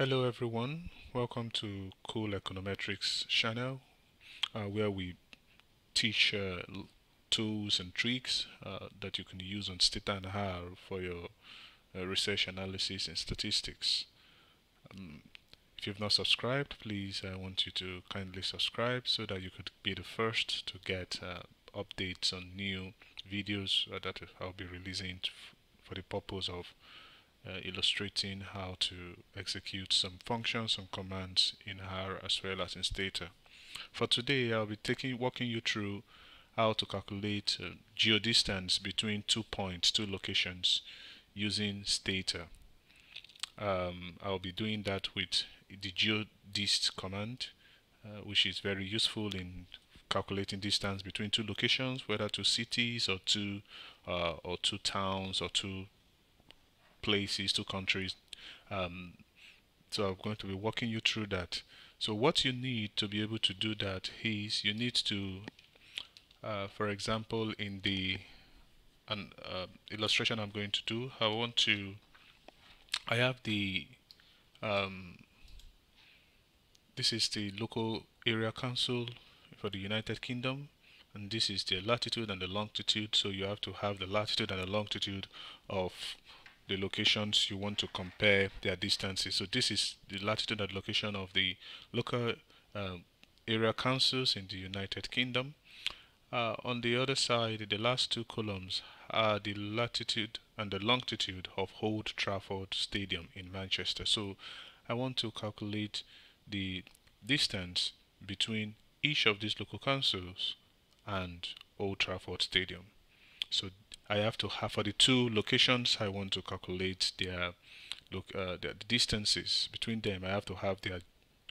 Hello everyone, welcome to Cool Econometrics channel uh, where we teach uh, tools and tricks uh, that you can use on Stata and R for your uh, research analysis and statistics. Um, if you've not subscribed, please I want you to kindly subscribe so that you could be the first to get uh, updates on new videos that I'll be releasing for the purpose of uh, illustrating how to execute some functions and commands in R as well as in Stata. For today, I'll be taking walking you through how to calculate uh, geodistance between two points, two locations using Stata. Um, I'll be doing that with the geodist command, uh, which is very useful in calculating distance between two locations, whether two cities or two uh, or two towns or two places, two countries. Um, so I'm going to be walking you through that. So what you need to be able to do that is you need to, uh, for example, in the an uh, illustration I'm going to do, I want to, I have the, um, this is the local area council for the United Kingdom and this is the latitude and the longitude so you have to have the latitude and the longitude of the locations you want to compare their distances. So this is the latitude and location of the local uh, area councils in the United Kingdom. Uh, on the other side, the last two columns are the latitude and the longitude of Old Trafford Stadium in Manchester. So I want to calculate the distance between each of these local councils and Old Trafford Stadium. So I have to have for the two locations I want to calculate their look uh, the distances between them. I have to have their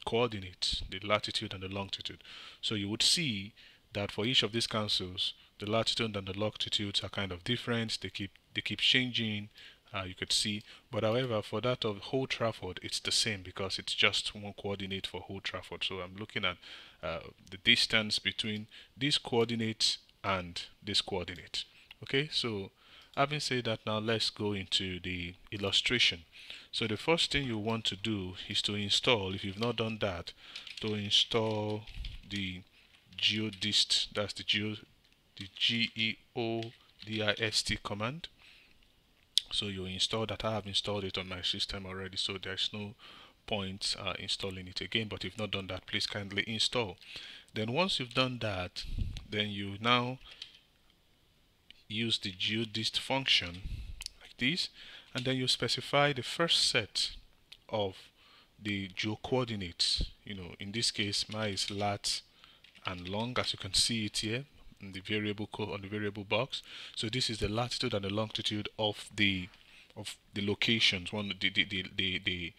coordinates, the latitude and the longitude. So you would see that for each of these councils, the latitude and the longitudes are kind of different. They keep they keep changing. Uh, you could see, but however, for that of Old Trafford, it's the same because it's just one coordinate for Old Trafford. So I'm looking at uh, the distance between these coordinates and this coordinate okay so having said that now let's go into the illustration. So the first thing you want to do is to install if you've not done that to install the geodist that's the geo the g-e-o-d-i-s-t command. So you install that. I have installed it on my system already so there's no point uh, installing it again. But if not done that please kindly install. Then once you've done that then you now use the geodist function like this and then you specify the first set of the geo coordinates you know in this case my is lat and long as you can see it here in the variable code on the variable box. So this is the latitude and the longitude of the of the locations one the the the the, the,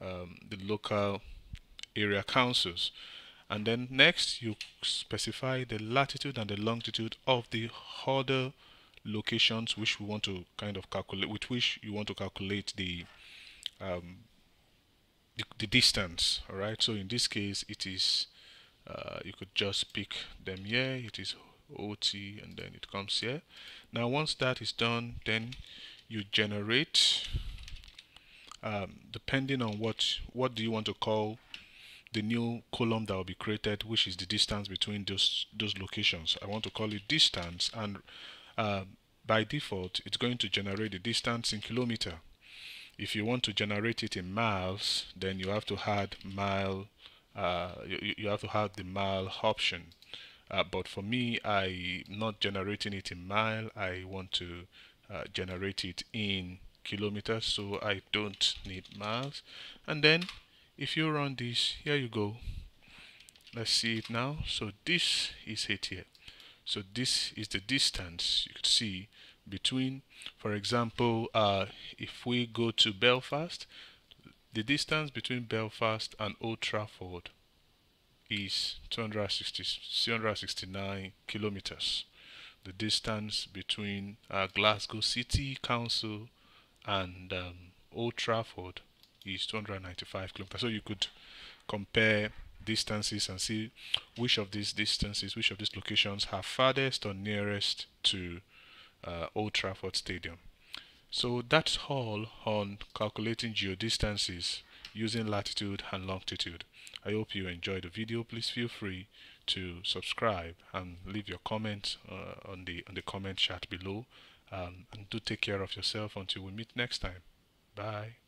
um, the local area councils. And then next you specify the latitude and the longitude of the other locations which we want to kind of calculate with which you want to calculate the um, the, the, distance all right? So in this case it is uh, you could just pick them here. It is OT and then it comes here. Now once that is done then you generate um, depending on what what do you want to call the new column that will be created which is the distance between those those locations. I want to call it distance and uh, by default it's going to generate the distance in kilometer. If you want to generate it in miles then you have to add mile uh, you, you have to have the mile option. Uh, but for me I not generating it in mile I want to uh, generate it in kilometers so I don't need miles. And then if you run this here you go. Let's see it now. So this is it here so this is the distance you could see between, for example, uh, if we go to Belfast, the distance between Belfast and Old Trafford is 260, 269 kilometers. The distance between uh, Glasgow City Council and um, Old Trafford is 295 kilometers. So you could compare distances and see which of these distances, which of these locations are farthest or nearest to uh, Old Trafford Stadium. So that's all on calculating geodistances using latitude and longitude. I hope you enjoyed the video. Please feel free to subscribe and leave your comments uh, on the on the comment chat below. Um, and do take care of yourself until we meet next time. Bye.